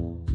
Oh.